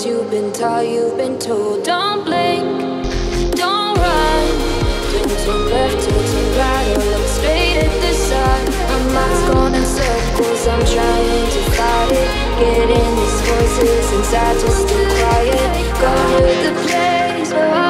ways you've been taught, you've been told. Don't blink, don't run. Don't turn left, don't turn right, or look straight at the sun. My mind's going in circles, I'm trying to fight it. Getting these voices inside to stay quiet. Go to the place where